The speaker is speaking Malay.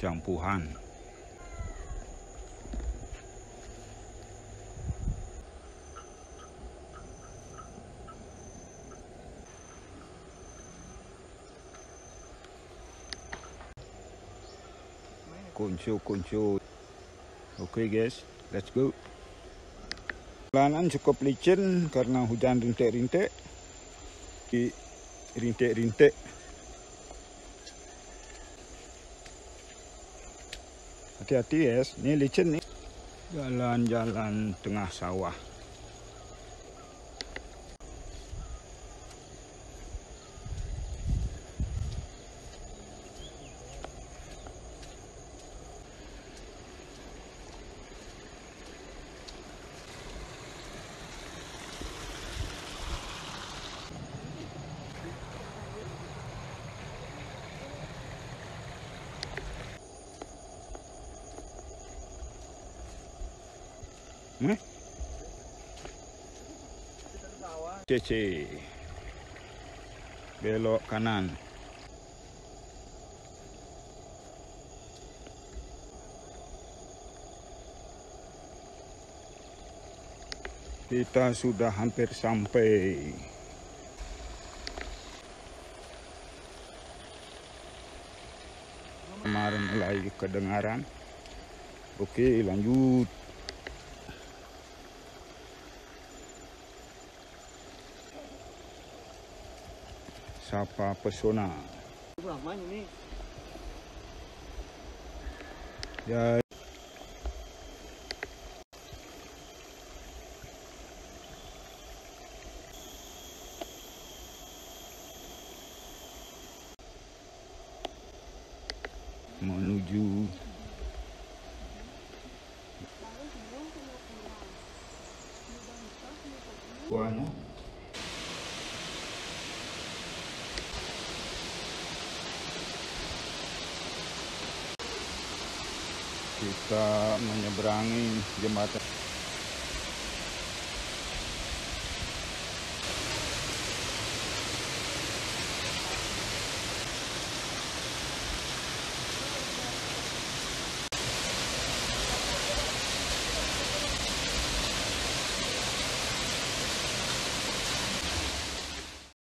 campuhan. Kuncu-kuncu. Okay guys, let's go. Jalanan cukup licin karena hujan rintik-rintik. Rintik-rintik. Hati-hati guys, ni licin ni. Jalan-jalan tengah sawah. Eh? Cece. Belok kanan. Kita sudah hampir sampai. Kemarin mulai kedengaran. Okey, lanjut. Sapa Pesona. Ya. Menuju Buahnya. Kita menyeberangi jembatan